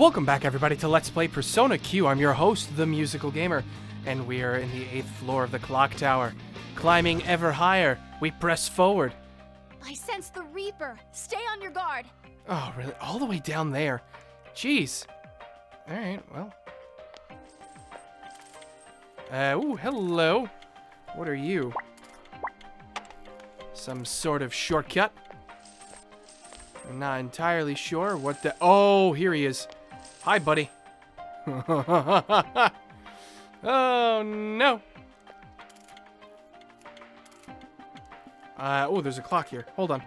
Welcome back, everybody, to Let's Play Persona Q. I'm your host, the Musical Gamer, and we are in the eighth floor of the clock tower. Climbing ever higher, we press forward. I sense the Reaper. Stay on your guard. Oh, really? All the way down there? Jeez. Alright, well. Uh, ooh, hello. What are you? Some sort of shortcut? I'm not entirely sure what the- Oh, here he is. Hi, buddy. oh, no. Uh, oh, there's a clock here. Hold on.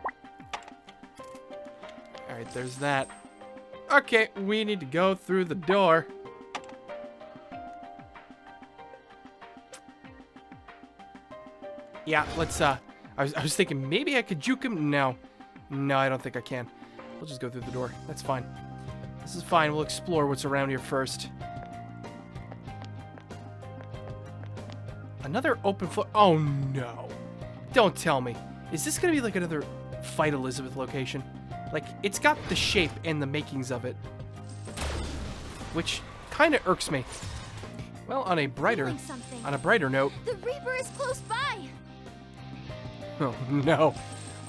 Alright, there's that. Okay, we need to go through the door. Yeah, let's, uh, I was, I was thinking maybe I could juke him. No. No, I don't think I can. We'll just go through the door. That's fine. This is fine. We'll explore what's around here first. Another open floor. Oh, no. Don't tell me. Is this going to be like another Fight Elizabeth location? Like, it's got the shape and the makings of it. Which kind of irks me. Well, on a brighter, on a brighter note, The Reaper is close by. Oh no.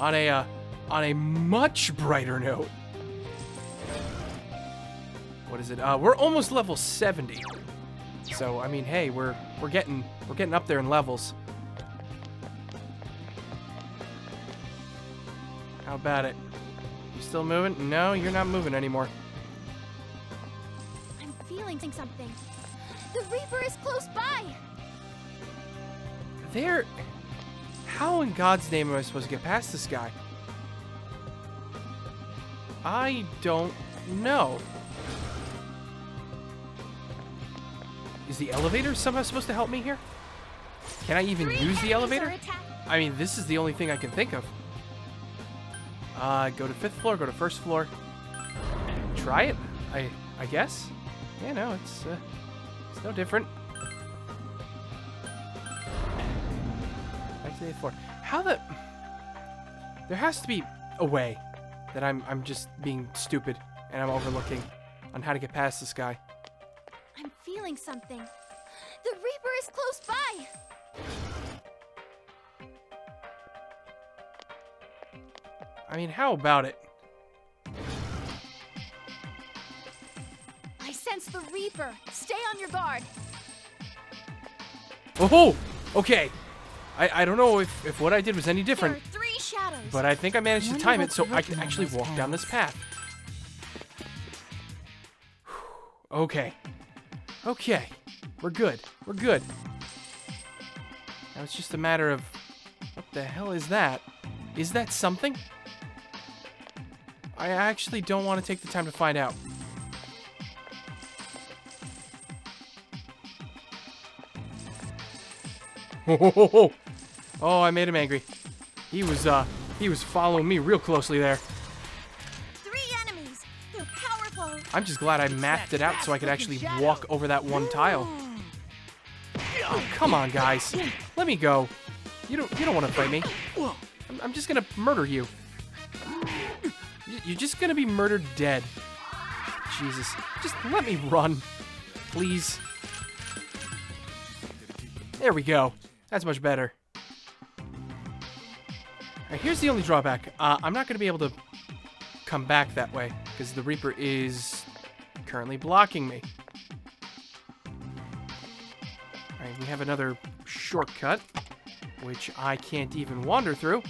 On a uh, on a much brighter note. What is it? Uh, we're almost level 70. So I mean, hey, we're we're getting we're getting up there in levels. How about it? You still moving? No, you're not moving anymore. I'm feeling something. The Reaper is close by. There. How in God's name am I supposed to get past this guy? I don't know. Is the elevator somehow supposed to help me here? Can I even Three use the elevator? I mean, this is the only thing I can think of. Uh, go to fifth floor, go to first floor. Try it, I I guess. Yeah, no, it's uh, it's no different. Back to the eighth floor. How the? There has to be a way that I'm I'm just being stupid and I'm overlooking on how to get past this guy. I'm feeling something. The Reaper is close by. I mean, how about it? I sense the Reaper. Stay on your guard. Oh, okay. I I don't know if if what I did was any There different. are three shadows. But I think I managed to time it so I can actually those walk down this path. Okay. Okay. We're good. We're good. Now it's just a matter of... What the hell is that? Is that something? I actually don't want to take the time to find out. Oh, I made him angry. He was, uh, he was following me real closely there. I'm just glad I mapped it out so I could actually walk over that one tile. Oh, come on, guys. Let me go. You don't, you don't want to fight me. I'm, I'm just gonna murder you. You- You're just gonna be murdered dead. Jesus. Just let me run. Please. There we go. That's much better. Here's the only drawback. Uh, I'm not gonna be able to come back that way because the Reaper is currently blocking me. Alright, we have another shortcut, which I can't even wander through.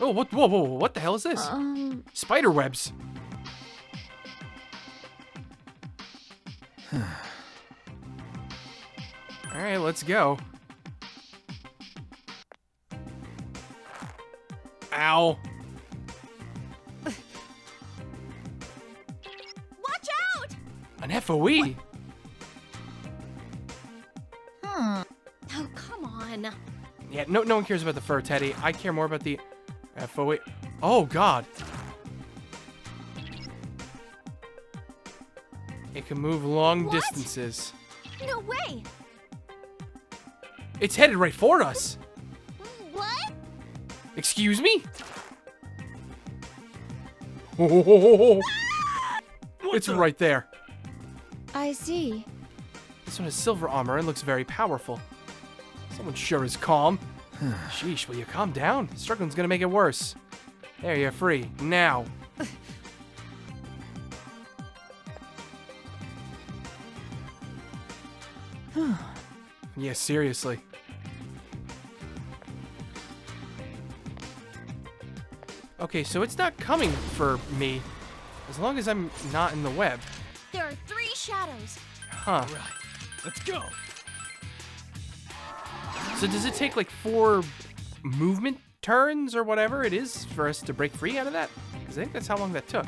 Oh, what, whoa, whoa, whoa, what the hell is this? Um, Spider webs. Alright, let's go. Ow. An FOE. hmm. Oh, come on. Yeah, no, no one cares about the fur, Teddy. I care more about the FOE. Oh, God. It can move long What? distances. No way. It's headed right for us. What? Excuse me? Oh, it's right there. I see. This one has silver armor and looks very powerful. Someone sure is calm. Sheesh, will you calm down? Struggling's gonna make it worse. There, you're free. Now. yeah, seriously. Okay, so it's not coming for me as long as I'm not in the web. There are three shadows. Huh. Right. Let's go. So does it take like four movement turns or whatever it is for us to break free out of that? Because I think that's how long that took.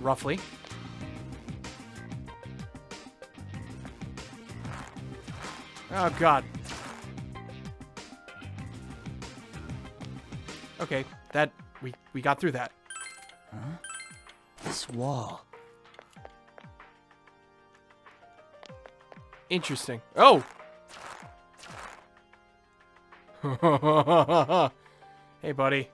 Roughly. Oh god. Okay, that we we got through that. This wall. Interesting. Oh! hey, buddy.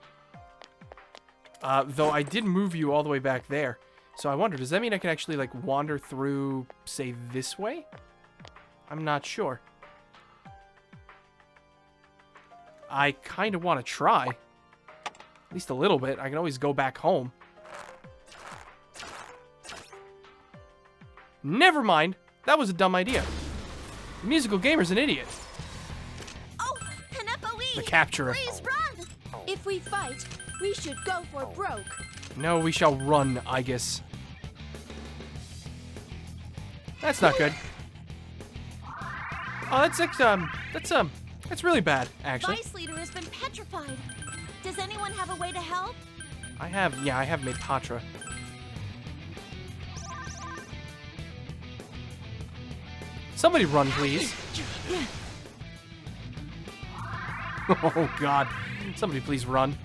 Uh, though I did move you all the way back there. So I wonder, does that mean I can actually, like, wander through, say, this way? I'm not sure. I kind of want to try. At least a little bit. I can always go back home. Never mind. That was a dumb idea. The musical gamer's an idiot. Oh, Canepa Lee! The capturer. Please run! If we fight, we should go for broke. No, we shall run, I guess. That's not good. Oh, that's like, um, that's, um, that's really bad, actually. Vice leader has been petrified. Does anyone have a way to help? I have, yeah, I have Me Patra. Somebody run, please. oh, God. Somebody please run.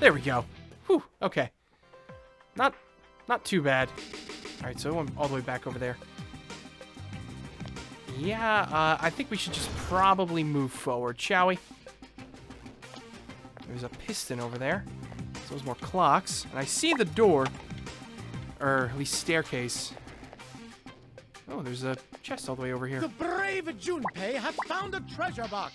There we go. Whew, okay. Not, not too bad. All right, so I'm all the way back over there. Yeah, uh, I think we should just probably move forward, shall we? There's a piston over there. So there's more clocks. And I see the door. Or at least staircase. Oh, there's a chest all the way over here. The brave Junpei has found a treasure box.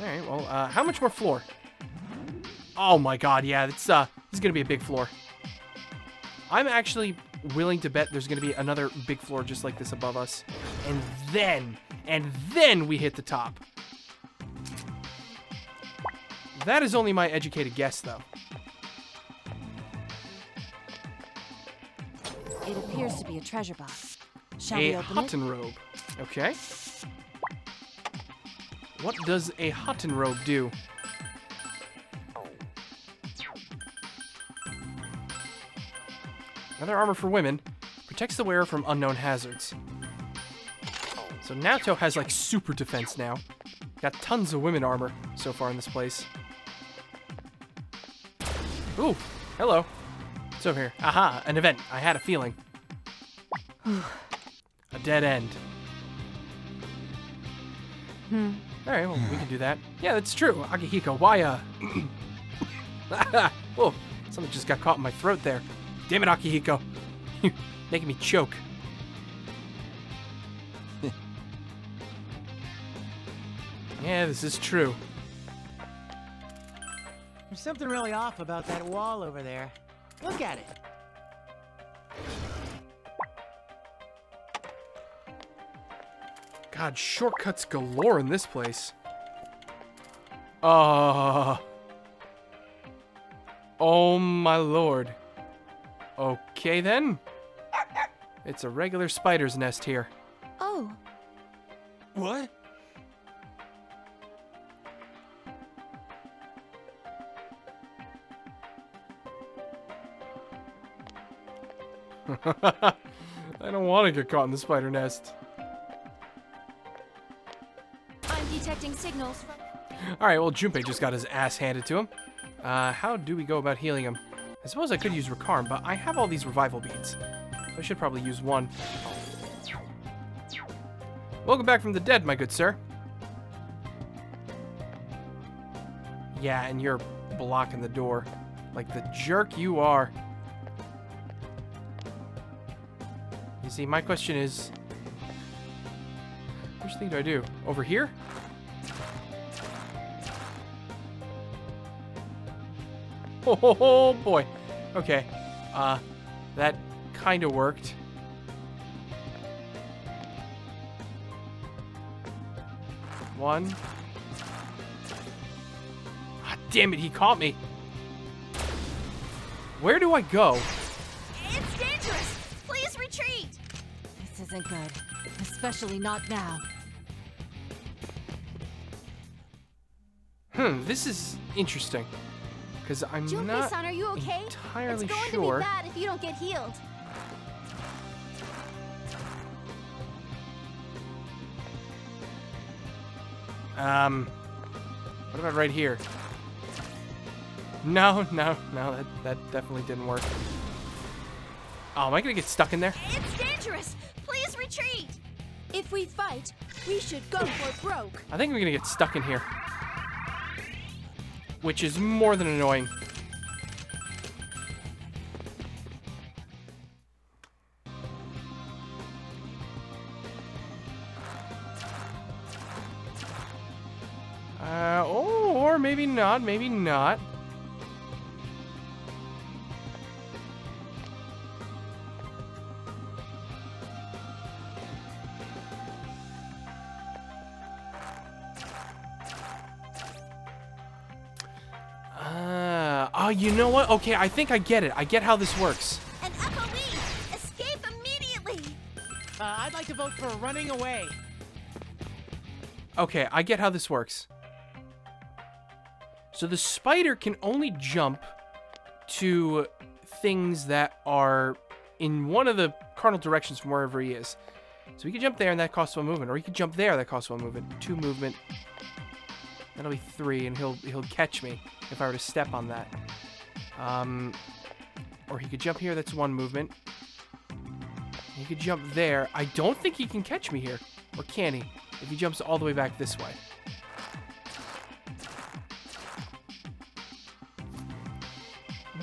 Alright, well, uh, how much more floor? Oh my god, yeah, it's, uh, this is gonna be a big floor. I'm actually willing to bet there's gonna be another big floor just like this above us. And then, and then we hit the top. That is only my educated guess, though. It appears to be a treasure box. Shall we a open it? Hutton robe. Okay. What does a Hutton robe do? Another armor for women. Protects the wearer from unknown hazards. So Naoto has like super defense now. Got tons of women armor so far in this place. Ooh, hello. It's over here. Aha, an event. I had a feeling. a dead end. Hmm. Alright, well, we can do that. Yeah, that's true. Akihiko, why, uh... Whoa, something just got caught in my throat there. Damn it, Akihiko. You're making me choke. yeah, this is true. There's something really off about that wall over there. Look at it. God, shortcuts galore in this place. Uh... Oh my lord. Okay then. It's a regular spider's nest here. Oh, What? I don't want to get caught in the spider nest. I'm detecting signals. Alright, well, Junpei just got his ass handed to him. Uh, how do we go about healing him? I suppose I could use Recarm, but I have all these revival beads. So I should probably use one. Welcome back from the dead, my good sir. Yeah, and you're blocking the door. Like the jerk you are. You see, my question is... Which thing do I do? Over here? Oh, ho, ho, boy. Okay. Uh, that kind of worked. One. Ah, damn it, he caught me. Where do I go? Isn't good. Especially not now. Hmm, this is interesting. Because I'm not Junpei-san, are you okay? entirely it's going sure. to be bad if you don't get healed. Um, what about right here? No, no, no, that, that definitely didn't work. Oh, am I gonna get stuck in there? It's dangerous! Retreat! If we fight, we should go for broke. I think we're gonna get stuck in here. Which is more than annoying. Uh, oh, or maybe not, maybe not. Oh, you know what? Okay, I think I get it. I get how this works. An FOE! Escape immediately! Uh, I'd like to vote for running away. Okay, I get how this works. So the spider can only jump to things that are in one of the cardinal directions from wherever he is. So he could jump there and that costs one movement, or he could jump there that costs one movement. Two movement. That'll be three, and he'll he'll catch me if I were to step on that. Um, or he could jump here. That's one movement. He could jump there. I don't think he can catch me here, or can he? If he jumps all the way back this way.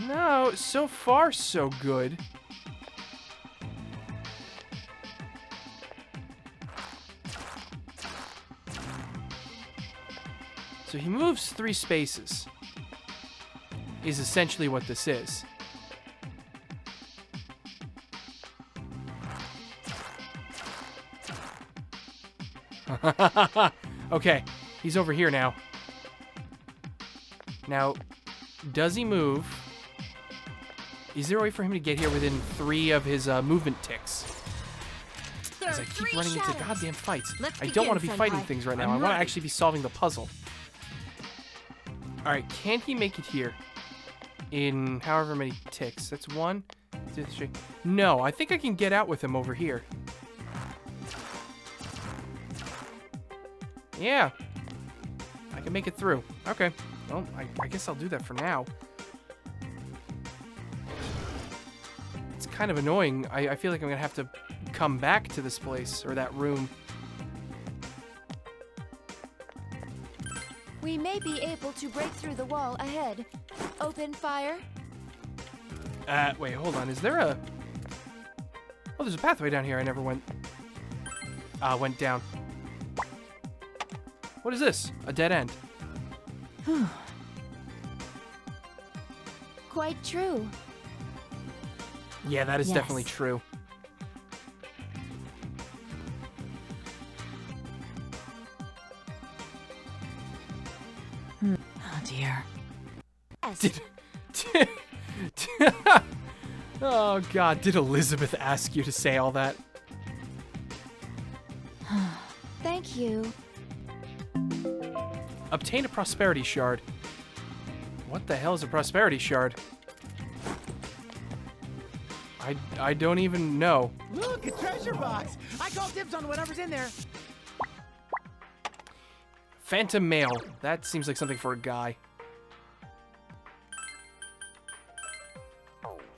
No, so far so good. So he moves three spaces. Is essentially what this is. okay, he's over here now. Now, does he move? Is there a way for him to get here within three of his uh, movement ticks? As I keep running into goddamn fights. Let's I don't want to be fighting Senpai. things right now. I'm I want to actually be solving the puzzle. Alright, can he make it here? In however many ticks. That's one, two, three. No, I think I can get out with him over here. Yeah. I can make it through. Okay. Well, I, I guess I'll do that for now. It's kind of annoying. I, I feel like I'm going to have to come back to this place or that room. We may be able to break through the wall ahead. Open fire. Uh, wait, hold on. Is there a... Oh, there's a pathway down here I never went... Uh, went down. What is this? A dead end. Quite true. Yeah, that is definitely Yes. true. Oh dear. Yes. Did... did- oh, God. Did Elizabeth ask you to say all that? Thank you. Obtain a prosperity shard. What the hell is a prosperity shard? I, I don't even know. Look, a treasure box. I call dibs on whatever's in there. Phantom mail. That seems like something for a guy.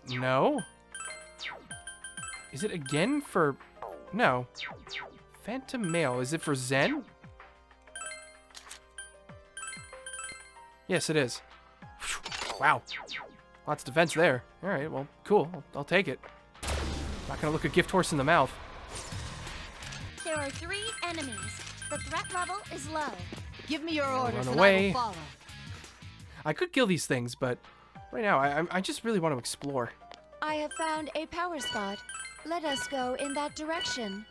No. Is it again for... No. Phantom Mail. Is it for Zen? Yes, it is. Wow. Lots of defense there. Alright, well, cool. I'll, I'll take it. Not gonna look a gift horse in the mouth. There are three enemies. The threat level is low. Give me your orders run and away. I will follow. I could kill these things, but right now, I, I- just really want to explore. I have found a power spot. Let us go in that direction.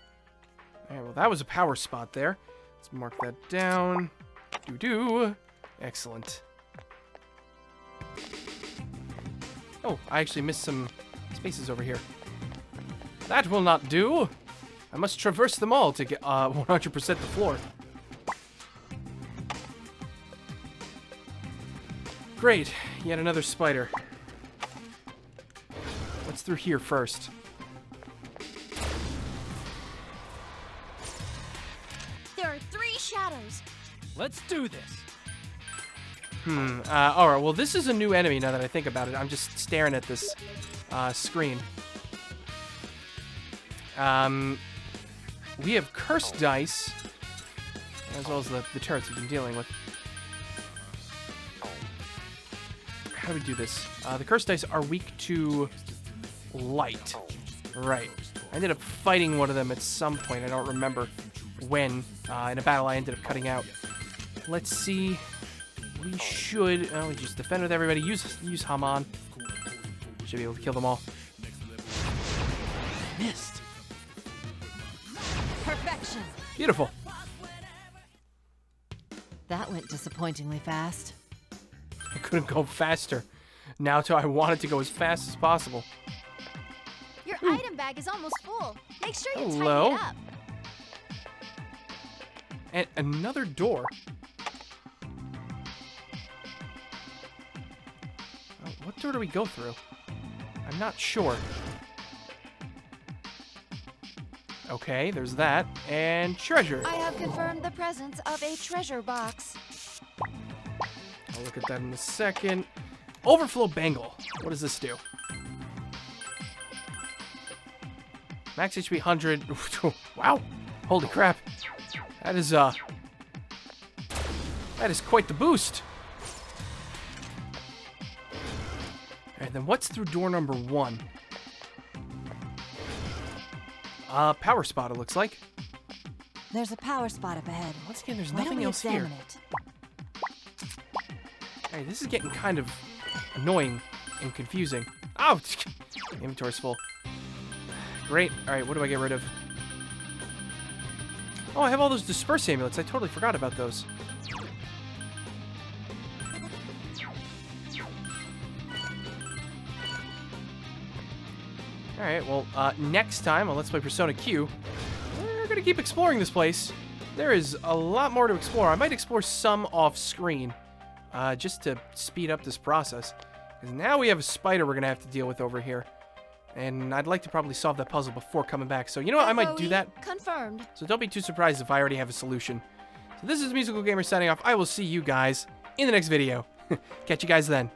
Alright, well, that was a power spot there. Let's mark that down. Doo-doo. Excellent. Oh, I actually missed some spaces over here. That will not do. I must traverse them all to get uh, 100% the floor. Great, yet another spider. What's through here first? There are three shadows. Let's do this. Hmm. Uh, all right. Well, this is a new enemy now that I think about it. I'm just staring at this uh, screen. Um, we have cursed dice, as well as the, the turrets we've been dealing with. How do we do this? Uh, the cursed dice are weak to light. Right. I ended up fighting one of them at some point. I don't remember when. Uh, in a battle I ended up cutting out. Let's see. We should. Oh, we just defend with everybody. Use use Haman. Should be able to kill them all. Missed. Perfection. Beautiful. That went disappointingly fast. I couldn't go faster. Now to I wanted to go as fast as possible. Your hmm. item bag is almost full. Make sure you Hello? tighten it up. And another door. Oh, what door do we go through? I'm not sure. Okay, there's that. And treasure. I have confirmed the presence of a treasure box. I'll look at that in a second. Overflow Bangle. What does this do? Max HP 100. wow. Holy crap. That is, uh... That is quite the boost. Alright, then what's through door number one? Uh, power spot, it looks like. There's a power spot up ahead. Once again, there's Why nothing else here. it? Hey, this is getting kind of annoying and confusing. Oh, inventory's full. Great. All right, what do I get rid of? Oh, I have all those disperse amulets. I totally forgot about those. All right, well, uh, next time on Let's Play Persona Q, we're gonna keep exploring this place. There is a lot more to explore. I might explore some off-screen, uh, just to speed up this process. Because now we have a spider we're gonna have to deal with over here. And I'd like to probably solve that puzzle before coming back. So you know what? I might do that. Confirmed. So don't be too surprised if I already have a solution. So this is Musical Gamer signing off. I will see you guys in the next video. Catch you guys then.